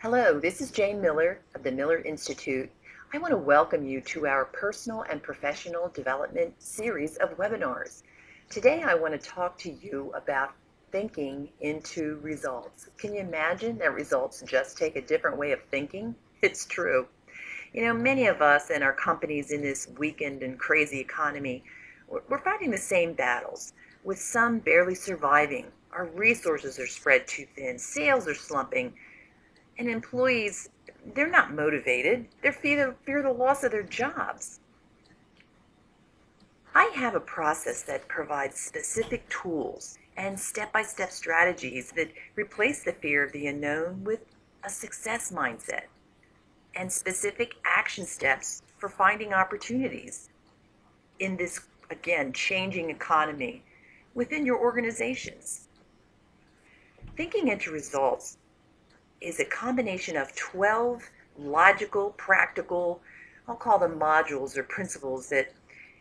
Hello, this is Jane Miller of the Miller Institute. I want to welcome you to our personal and professional development series of webinars. Today I want to talk to you about thinking into results. Can you imagine that results just take a different way of thinking? It's true. You know, many of us and our companies in this weakened and crazy economy, we're fighting the same battles, with some barely surviving. Our resources are spread too thin, sales are slumping, and employees, they're not motivated. They're fear, fear the loss of their jobs. I have a process that provides specific tools and step-by-step strategies that replace the fear of the unknown with a success mindset and specific action steps for finding opportunities in this, again, changing economy within your organizations. Thinking into results is a combination of 12 logical, practical, I'll call them modules or principles that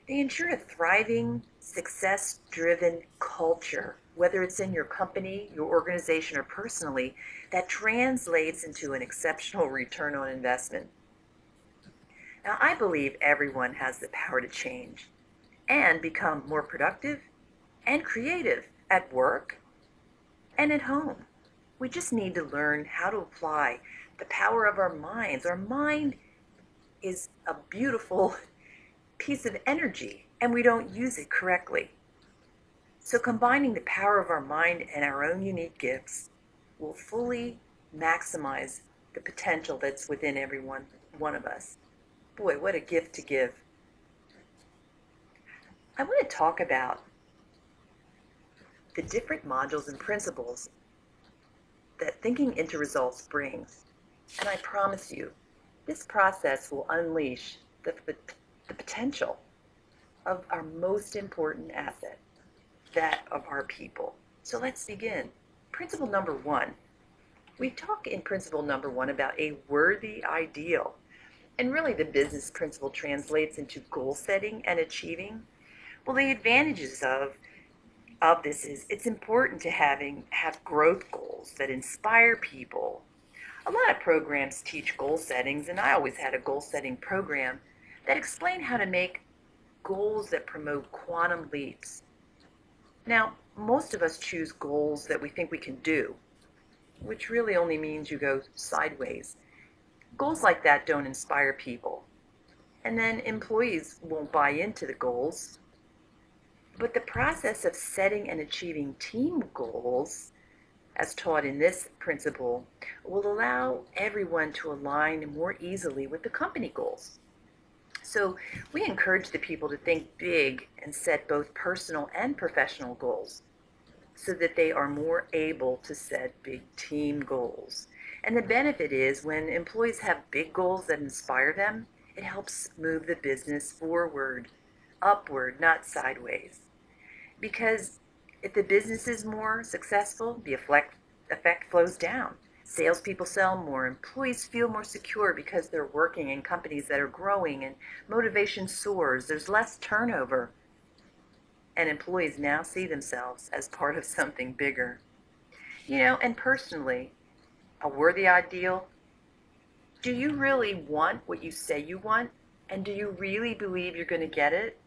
they ensure a thriving, success-driven culture, whether it's in your company, your organization, or personally, that translates into an exceptional return on investment. Now, I believe everyone has the power to change and become more productive and creative at work and at home. We just need to learn how to apply the power of our minds. Our mind is a beautiful piece of energy, and we don't use it correctly. So, combining the power of our mind and our own unique gifts will fully maximize the potential that's within every one, one of us. Boy, what a gift to give. I want to talk about the different modules and principles that thinking into results brings. And I promise you, this process will unleash the, the, potential of our most important asset, that of our people. So let's begin. Principle number one. We talk in principle number one about a worthy ideal. And really the business principle translates into goal setting and achieving. Well, the advantages of of this is it's important to having have growth goals that inspire people. A lot of programs teach goal settings, and I always had a goal setting program that explained how to make goals that promote quantum leaps. Now, most of us choose goals that we think we can do, which really only means you go sideways. Goals like that don't inspire people. And then employees won't buy into the goals but the process of setting and achieving team goals, as taught in this principle, will allow everyone to align more easily with the company goals. So we encourage the people to think big and set both personal and professional goals so that they are more able to set big team goals. And the benefit is when employees have big goals that inspire them, it helps move the business forward, upward, not sideways because if the business is more successful, the effect, effect flows down. Salespeople sell more, employees feel more secure because they're working in companies that are growing and motivation soars. There's less turnover. And employees now see themselves as part of something bigger. You know, and personally, a worthy ideal, do you really want what you say you want? And do you really believe you're going to get it?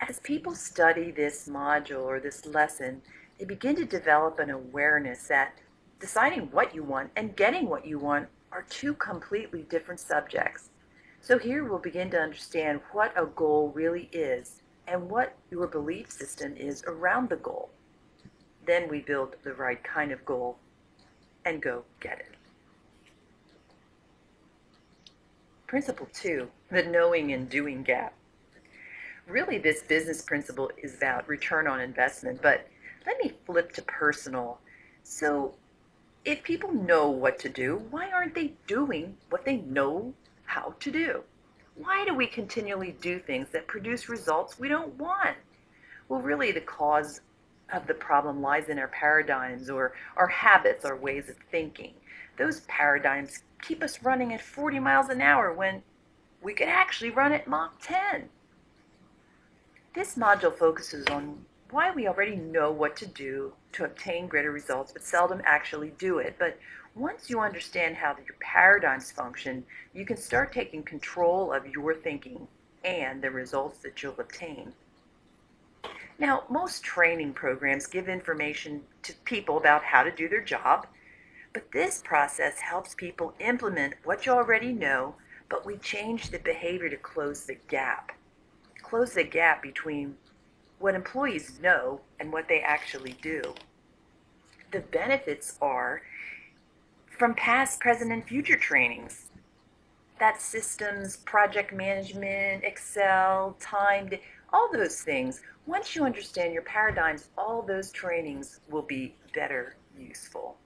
As people study this module or this lesson, they begin to develop an awareness that deciding what you want and getting what you want are two completely different subjects. So here we'll begin to understand what a goal really is and what your belief system is around the goal. Then we build the right kind of goal and go get it. Principle two, the knowing and doing gap really this business principle is about return on investment, but let me flip to personal. So if people know what to do, why aren't they doing what they know how to do? Why do we continually do things that produce results we don't want? Well, really the cause of the problem lies in our paradigms or our habits, our ways of thinking. Those paradigms keep us running at 40 miles an hour when we could actually run at Mach 10. This module focuses on why we already know what to do to obtain greater results, but seldom actually do it. But once you understand how your paradigms function, you can start taking control of your thinking and the results that you'll obtain. Now, most training programs give information to people about how to do their job, but this process helps people implement what you already know, but we change the behavior to close the gap. Close the gap between what employees know and what they actually do. The benefits are from past, present, and future trainings. That systems, project management, Excel, timed, all those things. Once you understand your paradigms, all those trainings will be better useful.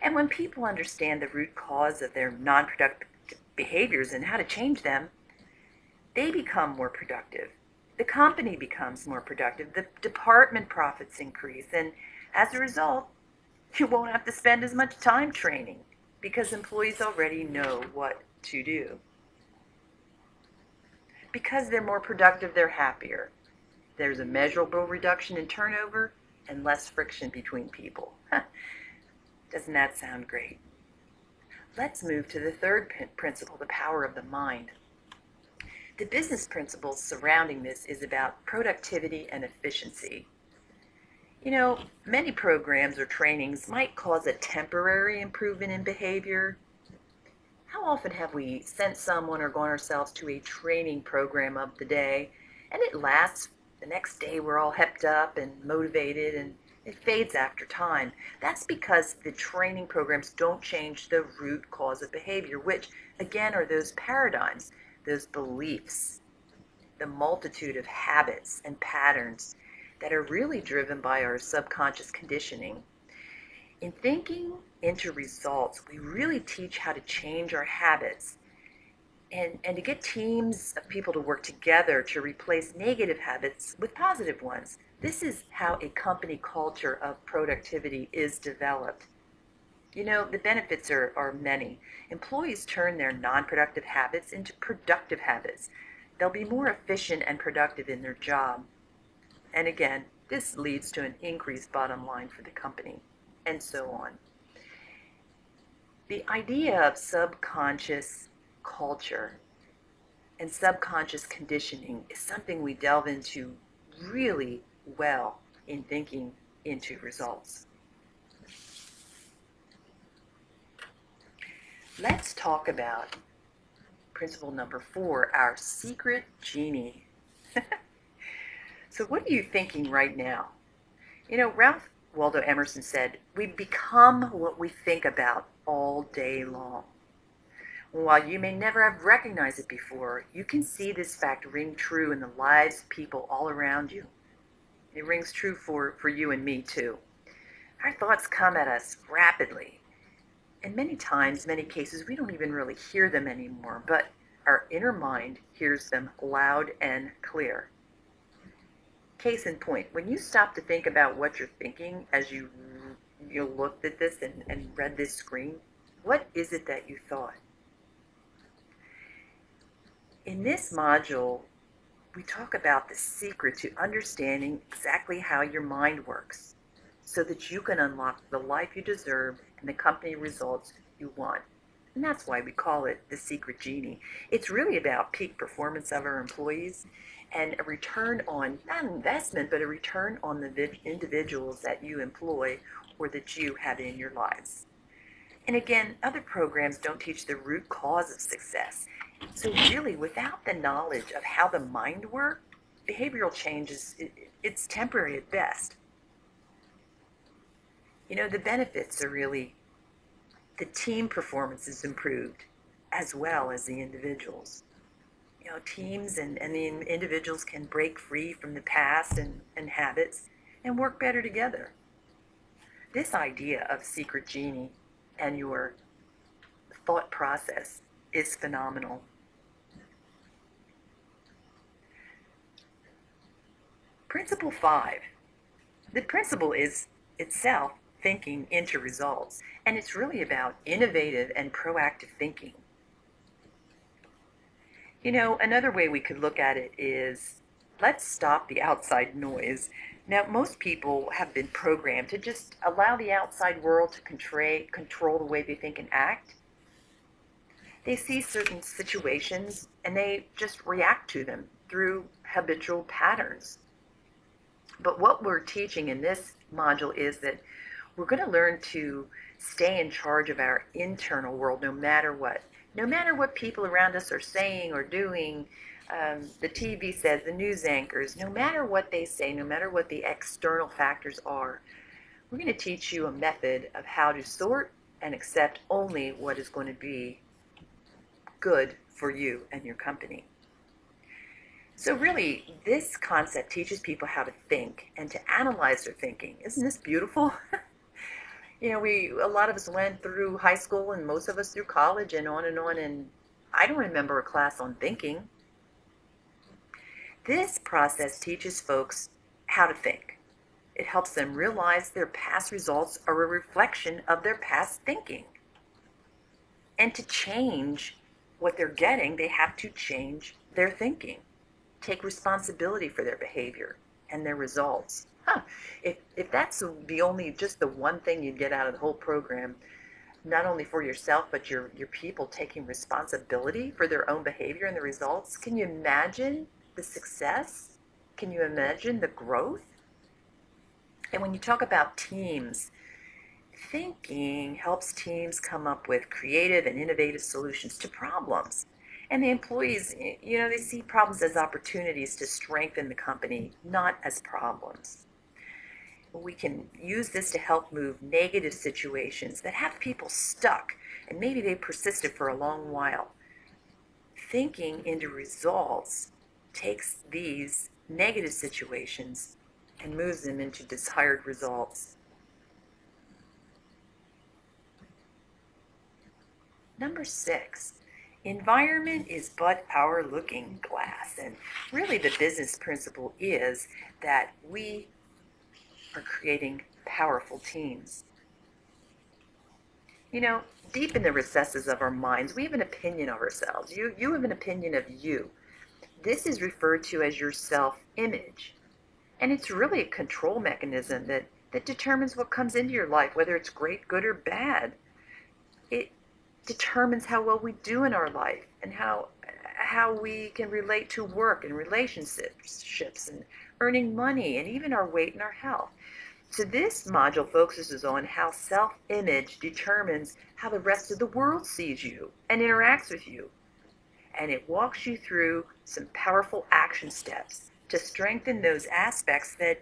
And when people understand the root cause of their non productive behaviors and how to change them, they become more productive. The company becomes more productive. The department profits increase. And as a result, you won't have to spend as much time training because employees already know what to do. Because they're more productive, they're happier. There's a measurable reduction in turnover and less friction between people. Doesn't that sound great? Let's move to the third principle, the power of the mind. The business principles surrounding this is about productivity and efficiency. You know, many programs or trainings might cause a temporary improvement in behavior. How often have we sent someone or gone ourselves to a training program of the day and it lasts the next day we're all hepped up and motivated and it fades after time. That's because the training programs don't change the root cause of behavior, which again are those paradigms, those beliefs, the multitude of habits and patterns that are really driven by our subconscious conditioning. In thinking into results, we really teach how to change our habits and, and to get teams of people to work together to replace negative habits with positive ones. This is how a company culture of productivity is developed. You know, the benefits are, are many. Employees turn their non productive habits into productive habits. They'll be more efficient and productive in their job. And again, this leads to an increased bottom line for the company, and so on. The idea of subconscious culture and subconscious conditioning is something we delve into really well in thinking into results. Let's talk about principle number four, our secret genie. so, what are you thinking right now? You know, Ralph Waldo Emerson said, We become what we think about all day long. While you may never have recognized it before, you can see this fact ring true in the lives of people all around you. It rings true for, for you and me too. Our thoughts come at us rapidly. And many times, many cases, we don't even really hear them anymore, but our inner mind hears them loud and clear. Case in point, when you stop to think about what you're thinking as you, you looked at this and, and read this screen, what is it that you thought? In this module, we talk about the secret to understanding exactly how your mind works so that you can unlock the life you deserve and the company results you want. And that's why we call it the secret genie. It's really about peak performance of our employees and a return on, not investment, but a return on the individuals that you employ or that you have in your lives. And again, other programs don't teach the root cause of success. So really, without the knowledge of how the mind works, behavioral change is it's temporary at best. You know, the benefits are really the team performance is improved as well as the individuals. You know, teams and, and the individuals can break free from the past and, and habits and work better together. This idea of secret genie and your thought process is phenomenal. Principle five. The principle is itself thinking into results, and it's really about innovative and proactive thinking. You know, another way we could look at it is let's stop the outside noise Now, most people have been programmed to just allow the outside world to control, the way they think and act. They see certain situations and they just react to them through habitual patterns. But what we're teaching in this module is that we're going to learn to stay in charge of our internal world no matter what. No matter what people around us are saying or doing, um, the TV says, the news anchors, no matter what they say, no matter what the external factors are, we're going to teach you a method of how to sort and accept only what is going to be good for you and your company. So really, this concept teaches people how to think and to analyze their thinking. Isn't this beautiful? you know, we a lot of us went through high school and most of us through college and on and on and I don't remember a class on thinking. This process teaches folks how to think. It helps them realize their past results are a reflection of their past thinking. And to change what they're getting, they have to change their thinking take responsibility for their behavior and their results. If, if that's the only, just the one thing you get out of the whole program, not only for yourself, but your, your people taking responsibility for their own behavior and the results, can you imagine the success? Can you imagine the growth? And when you talk about teams, thinking helps teams come up with creative and innovative solutions to problems. And the employees, you know, they see problems as opportunities to strengthen the company, not as problems. We can use this to help move negative situations that have people stuck and maybe they persisted for a long while. Thinking into results takes these negative situations and moves them into desired results. Number six, Environment is but our looking glass. And really, the business principle is that we are creating powerful teams. You know, deep in the recesses of our minds, we have an opinion of ourselves. You, you have an opinion of you. This is referred to as your self image. And it's really a control mechanism that, that determines what comes into your life, whether it's great, good, or bad. It, determines how well we do in our life and how how we can relate to work and relationships and earning money and even our weight and our health. So this module focuses on how self-image determines how the rest of the world sees you and interacts with you. And it walks you through some powerful action steps to strengthen those aspects that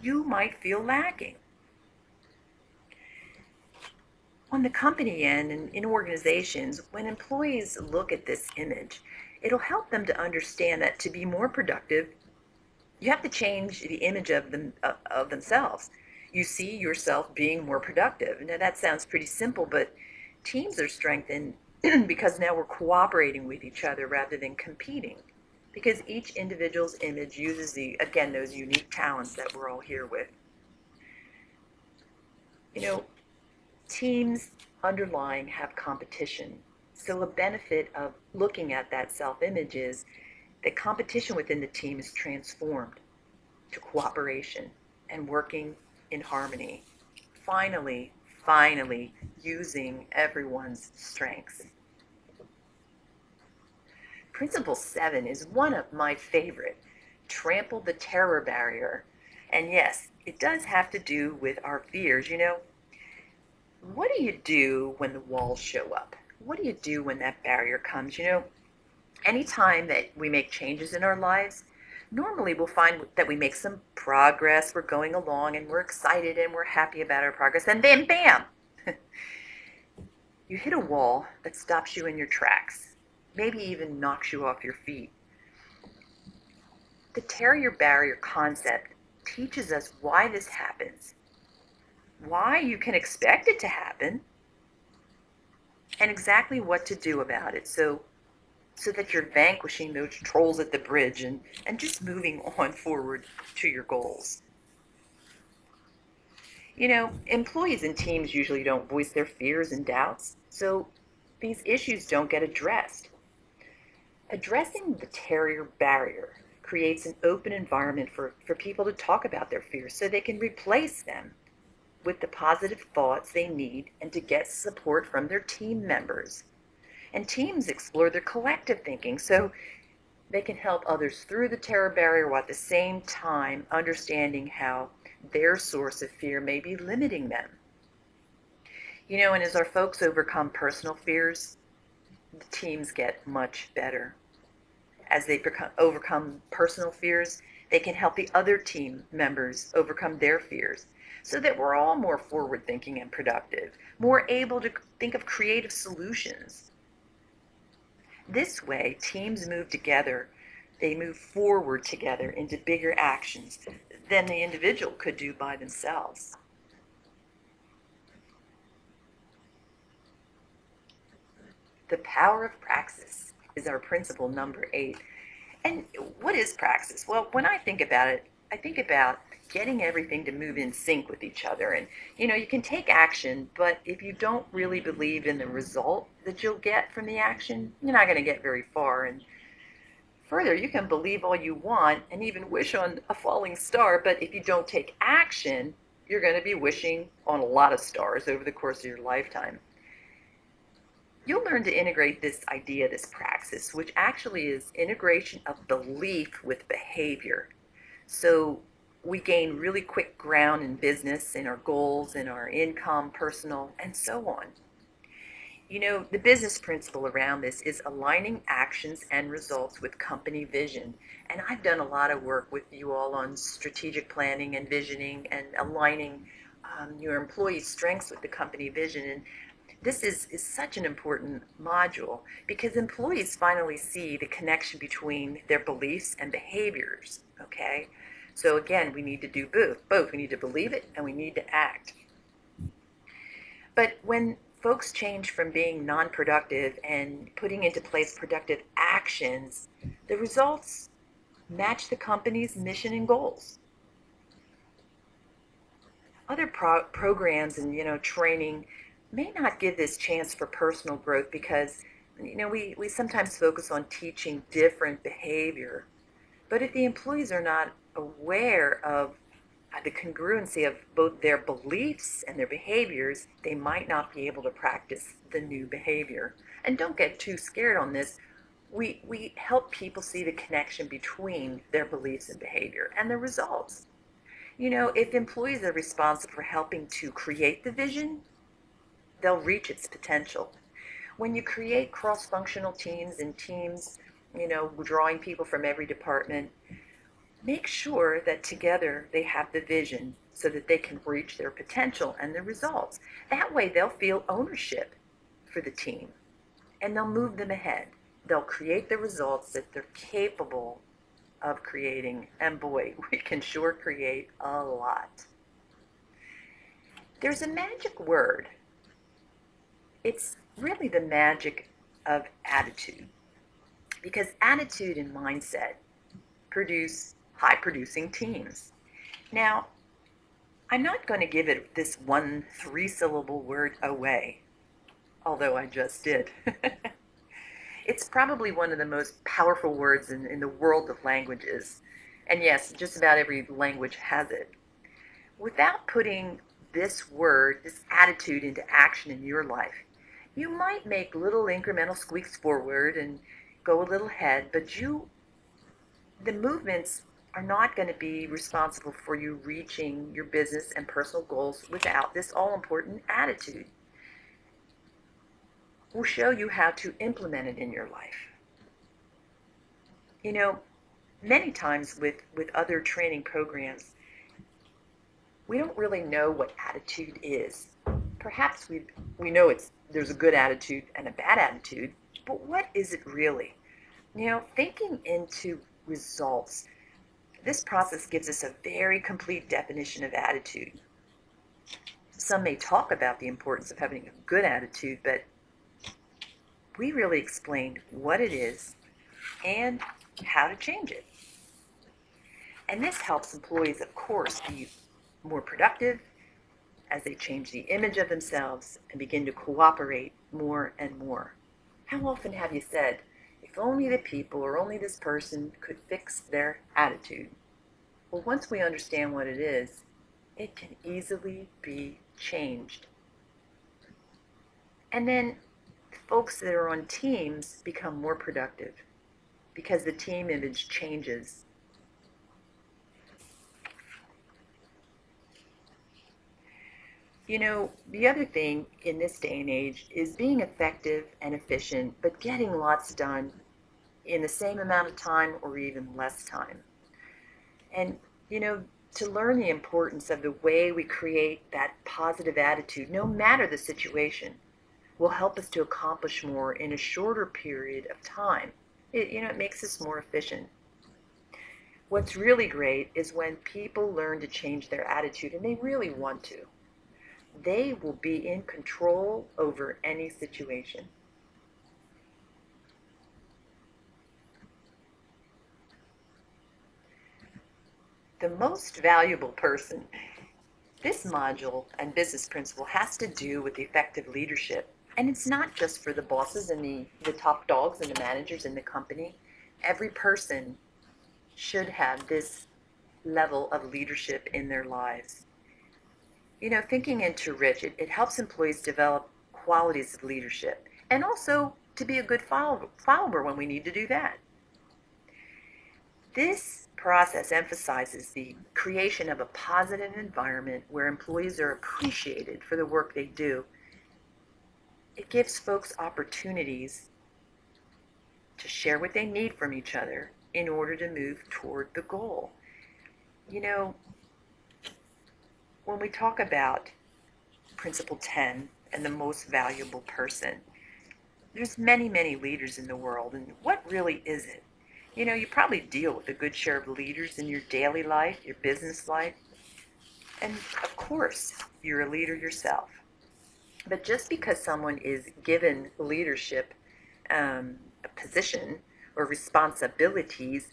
you might feel lacking on the company end and in organizations, when employees look at this image, it'll help them to understand that to be more productive, you have to change the image of them uh, of themselves. You see yourself being more productive. Now that sounds pretty simple, but teams are strengthened because now we're cooperating with each other rather than competing. Because each individual's image uses the again those unique talents that we're all here with. You know, teams underlying have competition. So a benefit of looking at that self-image is that competition within the team is transformed to cooperation and working in harmony. Finally, finally using everyone's strengths. Principle seven is one of my favorite, trample the terror barrier. And yes, it does have to do with our fears. You know, what do you do when the walls show up? What do you do when that barrier comes? You know, anytime that we make changes in our lives, normally we'll find that we make some progress, we're going along and we're excited and we're happy about our progress, and then bam! you hit a wall that stops you in your tracks, maybe even knocks you off your feet. The terror barrier concept teaches us why this happens why you can expect it to happen, and exactly what to do about it. So so that you're vanquishing those trolls at the bridge and, and just moving on forward to your goals. You know, employees and teams usually don't voice their fears and doubts, so these issues don't get addressed. Addressing the terror barrier creates an open environment for, for people to talk about their fears so they can replace them with the positive thoughts they need and to get support from their team members. And teams explore their collective thinking so they can help others through the terror barrier while at the same time understanding how their source of fear may be limiting them. You know, and as our folks overcome personal fears, the teams get much better. As they overcome personal fears, they can help the other team members overcome their fears so that we're all more forward thinking and productive, more able to think of creative solutions. This way, teams move together, they move forward together into bigger actions than the individual could do by themselves. The power of praxis is our principle number eight. And what is praxis? Well, when I think about it, I think about getting everything to move in sync with each other. And, you know, you can take action, but if you don't really believe in the result that you'll get from the action, you're not going to get very far. And further, you can believe all you want and even wish on a falling star, but if you don't take action, you're going to be wishing on a lot of stars over the course of your lifetime. You'll learn to integrate this idea, this praxis, which actually is integration of belief with behavior. So we gain really quick ground in business, in our goals, in our income, personal, and so on. You know, the business principle around this is aligning actions and results with company vision. And I've done a lot of work with you all on strategic planning and visioning and aligning um, your employees' strengths with the company vision. And this is, is such an important module because employees finally see the connection between their beliefs and behaviors, okay? So again, we need to do both. Both. We need to believe it and we need to act. But when folks change from being non-productive and putting into place productive actions, the results match the company's mission and goals. Other pro- programs and you know training may not give this chance for personal growth because you know we, we sometimes focus on teaching different behavior. But if the employees are not aware of uh, the congruency of both their beliefs and their behaviors, they might not be able to practice the new behavior. And don't get too scared on this. We, we help people see the connection between their beliefs and behavior and the results. You know, if employees are responsible for helping to create the vision, they'll reach its potential. When you create cross functional teams and teams, you know, drawing people from every department, make sure that together they have the vision so that they can reach their potential and the results. That way they'll feel ownership for the team and they'll move them ahead. They'll create the results that they're capable of creating. And boy, we can sure create a lot. There's a magic word. It's really the magic of attitude. Because attitude and mindset produce high producing teams. Now, I'm not going to give it this one three syllable word away, although I just did. it's probably one of the most powerful words in, in the world of languages. And yes, just about every language has it. Without putting this word, this attitude into action in your life, you might make little incremental squeaks forward and go a little ahead, but you, the movements are not going to be responsible for you reaching your business and personal goals without this all important attitude. We'll show you how to implement it in your life. You know, many times with, with other training programs, we don't really know what attitude is. Perhaps we we know it's there's a good attitude and a bad attitude, but what is it really? Now, thinking into results this process gives us a very complete definition of attitude. Some may talk about the importance of having a good attitude, but we really explained what it is and how to change it. And this helps employees, of course, be more productive as they change the image of themselves and begin to cooperate more and more. How often have you said, if only the people or only this person could fix their attitude. Well, once we understand what it is, it can easily be changed. And then folks that are on teams become more productive because the team image changes. You know, the other thing in this day and age is being effective and efficient, but getting lots done in the same amount of time or even less time. And, you know, to learn the importance of the way we create that positive attitude, no matter the situation, will help us to accomplish more in a shorter period of time. It, you know, it makes us more efficient. What's really great is when people learn to change their attitude, and they really want to. They will be in control over any situation. The most valuable person. This module and business principle has to do with effective leadership and it's not just for the bosses and the, the top dogs and the managers in the company. Every person should have this level of leadership in their lives. You know, thinking into Rich, it, helps employees develop qualities of leadership and also to be a good follower when we need to do that. This process emphasizes the creation of a positive environment where employees are appreciated for the work they do it gives folks opportunities to share what they need from each other in order to move toward the goal. You know, when we talk about principle 10 and the most valuable person, there's many, many leaders in the world, and what really is it? You know, you probably deal with a good share of leaders in your daily life, your business life, and of course, you're a leader yourself. But just because someone is given leadership um, a position or responsibilities,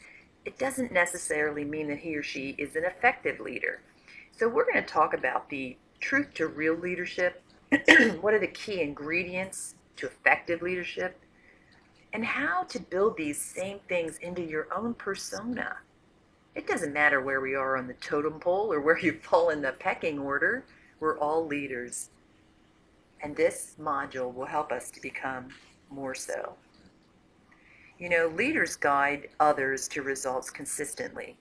it doesn't necessarily mean that he or she is an effective leader. So we're going to talk about the truth to real leadership, what are the key ingredients to effective leadership, and how to build these same things into your own persona. It doesn't matter where we are on the totem pole or where you fall in the pecking order, we're all leaders and this module will help us to become more so. You know, leaders guide others to results consistently,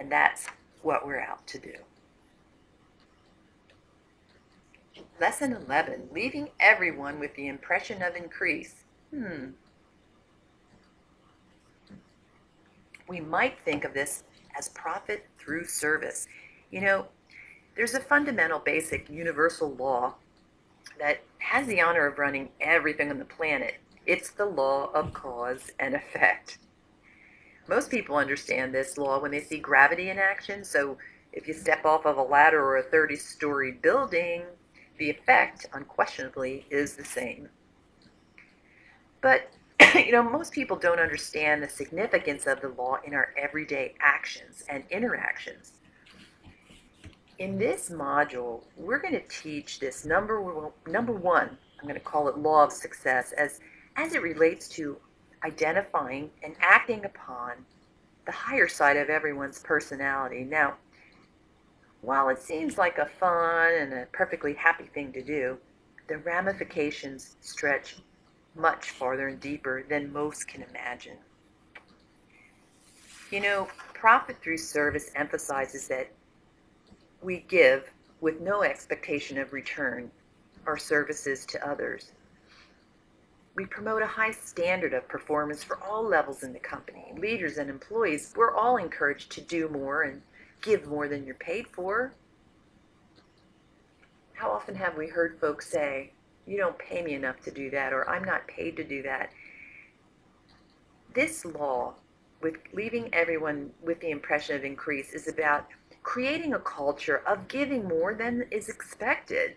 and that's what we're out to do. Lesson 11 Leaving everyone with the impression of increase. Hmm. We might think of this as profit through service. You know, there's a fundamental, basic, universal law that has the honor of running everything on the planet. It's the law of cause and effect. Most people understand this law when they see gravity in action. So if you step off of a ladder or a 30 story building, the effect unquestionably is the same. But you know, most people don't understand the significance of the law in our everyday actions and interactions. In this module, we're going to teach this number, number one, I'm going to call it law of success, as, as it relates to identifying and acting upon the higher side of everyone's personality. Now, while it seems like a fun and a perfectly happy thing to do, the ramifications stretch much farther and deeper than most can imagine. You know, profit through service emphasizes that we give with no expectation of return our services to others. We promote a high standard of performance for all levels in the company. Leaders and employees, we're all encouraged to do more and give more than you're paid for. How often have we heard folks say, you don't pay me enough to do that, or I'm not paid to do that? This law, with leaving everyone with the impression of increase, is about creating a culture of giving more than is expected.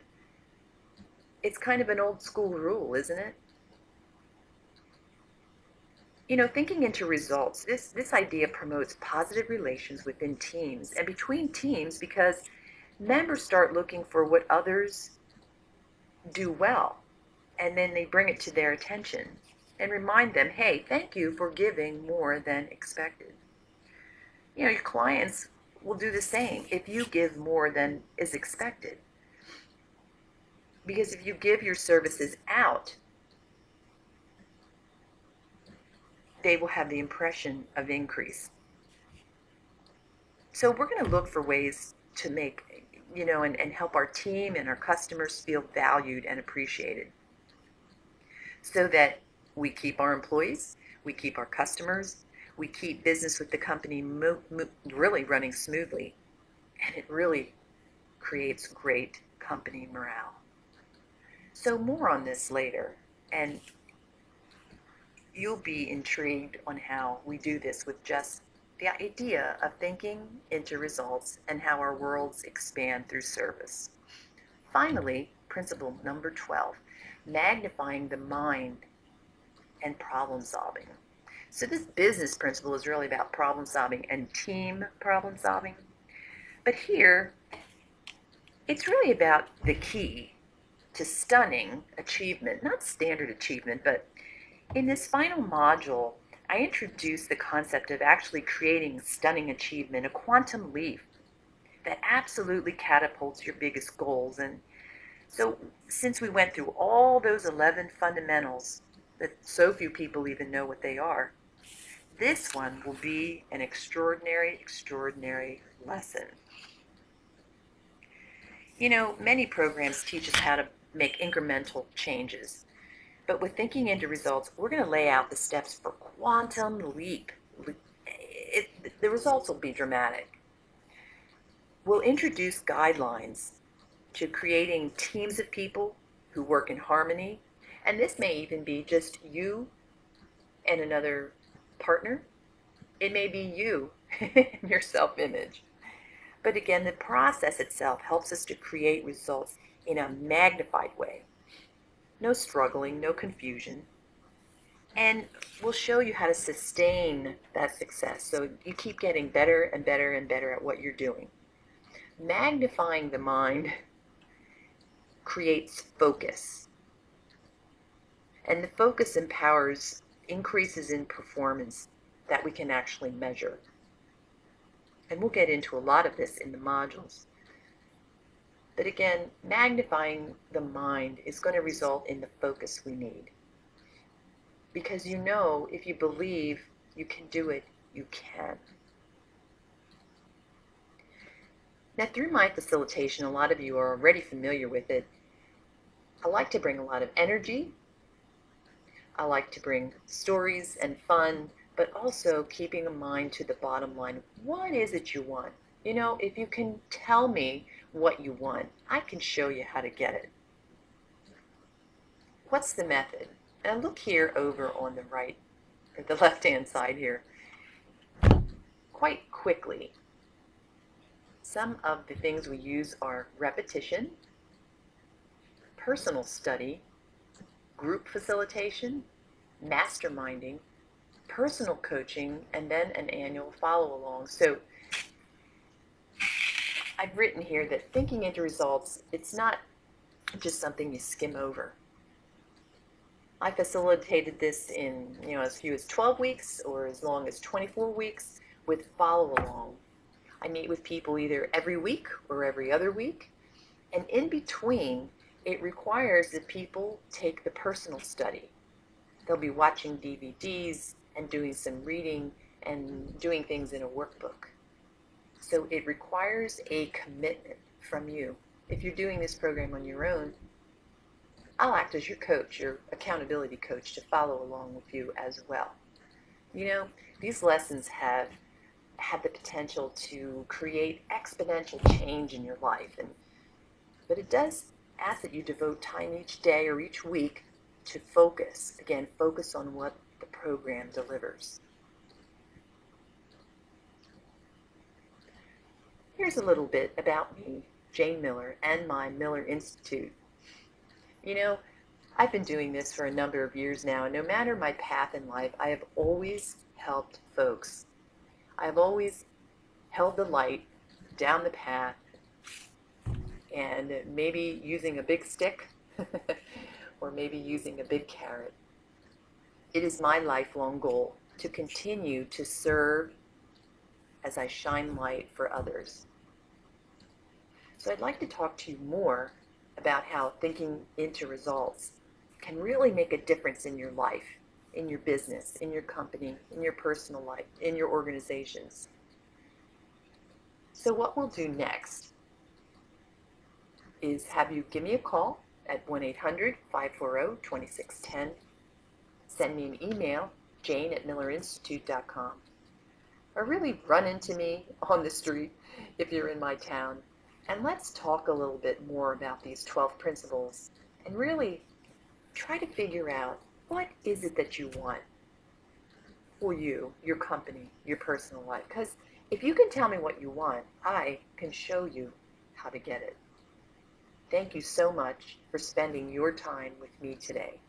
It's kind of an old school rule, isn't it? You know, thinking into results, this, this idea promotes positive relations within teams and between teams because members start looking for what others do well and then they bring it to their attention. and remind them, hey, thank you for giving more than expected. You know, your clients will do the same if you give more than is expected. Because if you give your services out, they will have the impression of increase. So we're going to look for ways to make, you know, and, and help our team and our customers feel valued and appreciated so that we keep our employees, we keep our customers, we keep business with the company mo- mo- really running smoothly, and it really creates great company morale. So, more on this later, and you'll be intrigued on how we do this with just the idea of thinking into results and how our worlds expand through service. Finally, principle number 12 magnifying the mind and problem solving. So, this business principle is really about problem solving and team problem solving. But here, it's really about the key to stunning achievement, not standard achievement, but in this final module, I introduced the concept of actually creating stunning achievement, a quantum leap that absolutely catapults your biggest goals. And so, since we went through all those 11 fundamentals that so few people even know what they are, this one will be an extraordinary, extraordinary lesson. You know, many programs teach us how to make incremental changes. But with thinking into results, we're going to lay out the steps for quantum leap. It, the results will be dramatic. We'll introduce guidelines to creating teams of people who work in harmony. And this may even be just you and another partner. It may be you and your self image. But again, the process itself helps us to create results in a magnified way. No struggling, no confusion. And we'll show you how to sustain that success so you keep getting better and better and better at what you're doing. Magnifying the mind creates focus. And the focus empowers increases in performance that we can actually measure. And we'll get into a lot of this in the modules. But again, magnifying the mind is going to result in the focus we need. Because you know, if you believe you can do it, you can. Now, through my facilitation, a lot of you are already familiar with it. I like to bring a lot of energy. I like to bring stories and fun, but also keeping in mind to the bottom line. What is it you want? You know, if you can tell me what you want, I can show you how to get it. What's the method? And look here over on the right, or the left hand side here. Quite quickly, some of the things we use are repetition, personal study, group facilitation, masterminding, personal coaching, and then an annual follow along. So I've written here that thinking into results, it's not just something you skim over. I facilitated this in, you know, as few as 12 weeks or as long as 24 weeks with follow along. I meet with people either every week or every other week. And in between, it requires that people take the personal study. They'll be watching DVDs and doing some reading and doing things in a workbook. So it requires a commitment from you. If you're doing this program on your own, I'll act as your coach, your accountability coach, to follow along with you as well. You know, these lessons have had the potential to create exponential change in your life, and but it does ask that you devote time each day or each week to focus. Again, focus on what the program delivers. Here's a little bit about me, Jane Miller, and my Miller Institute. You know, I've been doing this for a number of years now, and no matter my path in life, I have always helped folks. I have always held the light down the path and maybe using a big stick or maybe using a big carrot. It is my lifelong goal to continue to serve as I shine light for others. So I'd like to talk to you more about how thinking into results can really make a difference in your life, in your business, in your company, in your personal life, in your organizations. So what we'll do next is have you give me a call at 1-800-540-2610. Send me an email, jane at millerinstitute.com. Or really run into me on the street if you're in my town. And let's talk a little bit more about these 12 principles and really try to figure out what is it that you want for you, your company, your personal life. Because if you can tell me what you want, I can show you how to get it. Thank you so much for spending your time with me today.